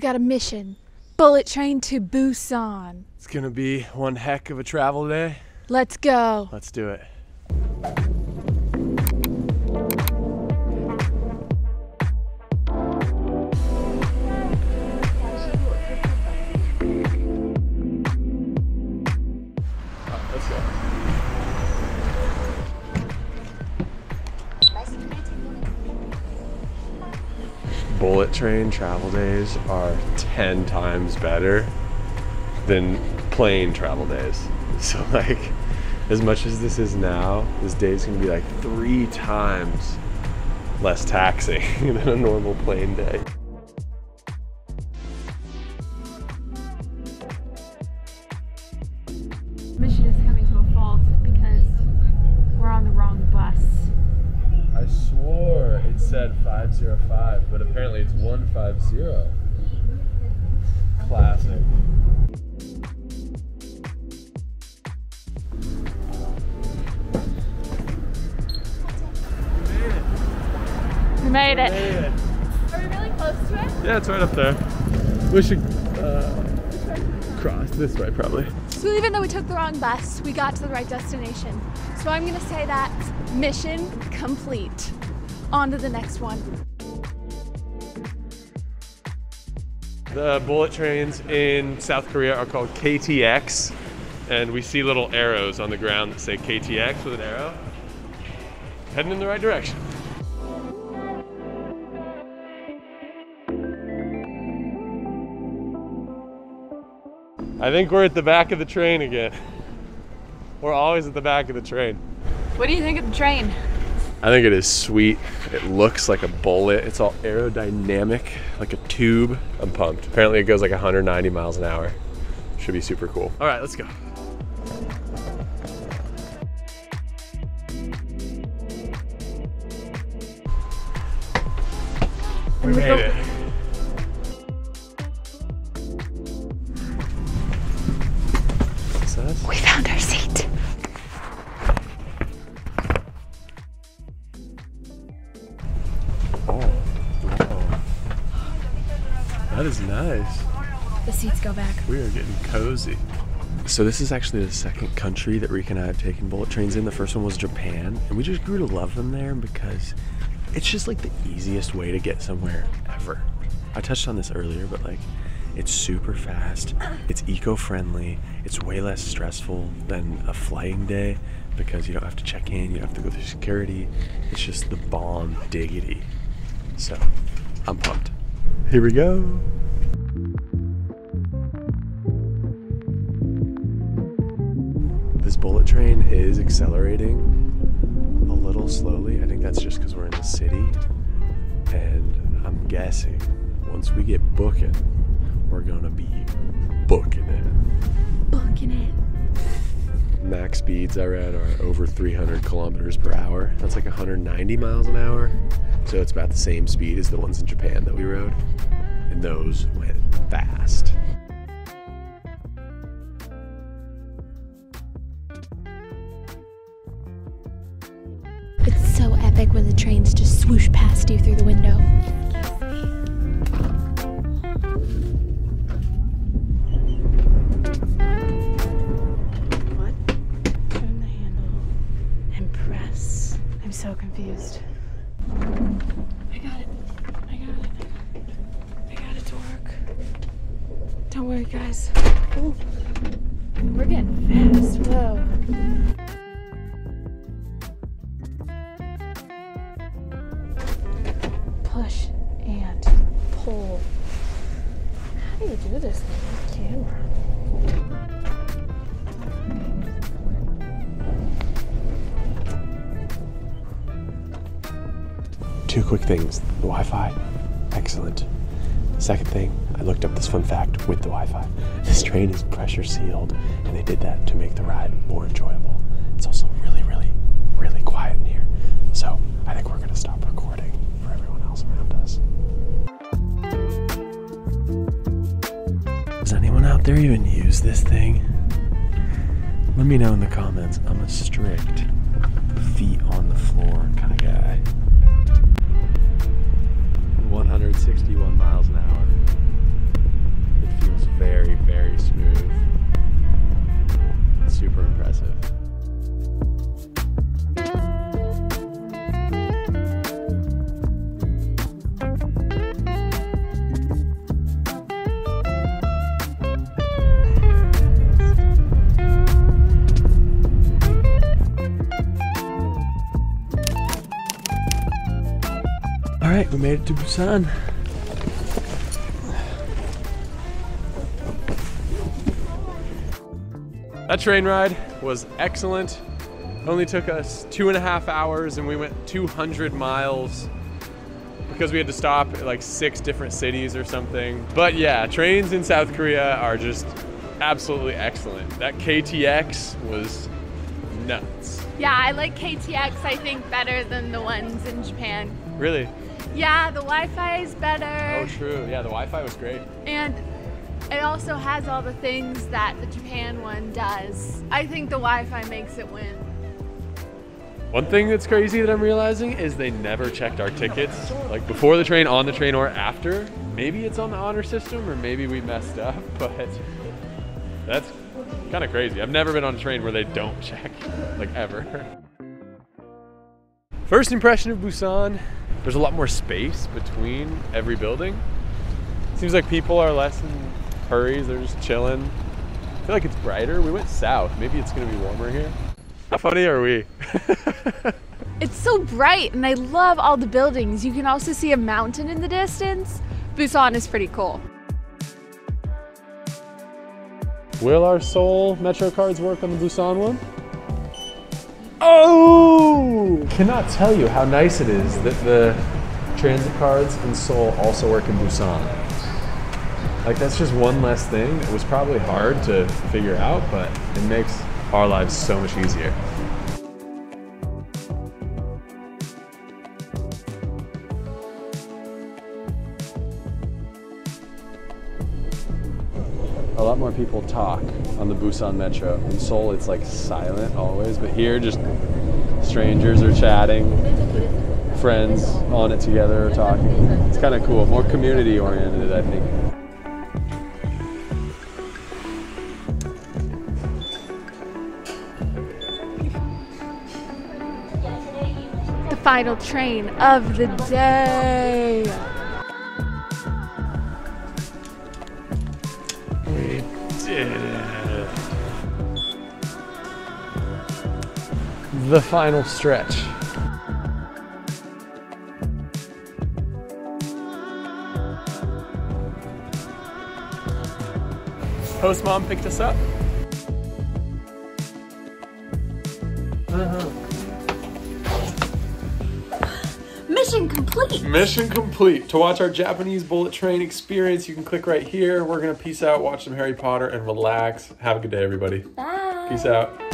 We got a mission. Bullet train to Busan. It's gonna be one heck of a travel day. Let's go. Let's do it. Bullet train travel days are 10 times better than plane travel days. So, like, as much as this is now, this day is gonna be like three times less taxing than a normal plane day. Said 505, but apparently it's 150. Classic. We made it. Are we really close to it? Yeah, it's right up there. We should uh, cross this way, probably. So even though we took the wrong bus, we got to the right destination. So I'm gonna say that mission complete. On to the next one. The bullet trains in South Korea are called KTX, and we see little arrows on the ground that say KTX with an arrow. Heading in the right direction. I think we're at the back of the train again. We're always at the back of the train. What do you think of the train? I think it is sweet. It looks like a bullet. It's all aerodynamic, like a tube. I'm pumped. Apparently, it goes like 190 miles an hour. Should be super cool. All right, let's go. We made it. That is nice. The seats go back. We are getting cozy. So this is actually the second country that Reyka and I have taken bullet trains in. The first one was Japan, and we just grew to love them there because it's just like the easiest way to get somewhere ever. I touched on this earlier, but like it's super fast, it's eco-friendly, it's way less stressful than a flying day because you don't have to check in, you don't have to go through security. It's just the bomb diggity. So I'm pumped. Here we go. This bullet train is accelerating a little slowly. I think that's just because we're in the city. And I'm guessing once we get booking, we're gonna be booking it. Booking it. Max speeds I read are over 300 kilometers per hour. That's like 190 miles an hour. So it's about the same speed as the ones in Japan that we rode. And those went fast. It's so epic when the trains just swoosh past you through the window. What? Turn the handle and press. I'm so confused. Guys. Ooh. We're getting fast. Whoa. push and pull. How do you do this thing on camera? Two quick things. The Wi-Fi, excellent. Second thing, I looked up this fun fact with the Wi-Fi. This train is pressure sealed, and they did that to make the ride more enjoyable. It's also really, really, really quiet in here. So I think we're gonna stop recording for everyone else around us. Does anyone out there even use this thing? Let me know in the comments. I'm a strict All right, we made it to Busan. That train ride was excellent. Only took us two and a half hours and we went 200 miles because we had to stop at like six different cities or something. But yeah, trains in South Korea are just absolutely excellent. That KTX was nuts. Yeah, I like KTX, I think, better than the ones in Japan. Really? Yeah, the Wi Fi is better. Oh, true. Yeah, the Wi Fi was great. And it also has all the things that the Japan one does. I think the Wi Fi makes it win. One thing that's crazy that I'm realizing is they never checked our tickets, like before the train, on the train, or after. Maybe it's on the honor system, or maybe we messed up, but that's kind of crazy. I've never been on a train where they don't check, like ever. First impression of Busan, there's a lot more space between every building. Seems like people are less in hurries, they're just chilling. I feel like it's brighter. We went south. Maybe it's gonna be warmer here. How funny are we? It's so bright, and I love all the buildings. You can also see a mountain in the distance. Busan is pretty cool. Will our Seoul Metro cards work on the Busan one? Oh! Cannot tell you how nice it is that the transit cards in Seoul also work in Busan. Like that's just one less thing. It was probably hard to figure out, but it makes our lives so much easier. a lot more people talk on the Busan Metro. In Seoul, it's like silent always, but here, just strangers are chatting, friends on it together are talking. It's kind of cool, more community oriented, I think. The final train of the day. The final stretch. Host mom picked us up. Uh-huh. Mission complete. Mission complete. To watch our Japanese bullet train experience, you can click right here. We're gonna peace out, watch some Harry Potter, and relax. Have a good day, everybody. Bye. Peace out.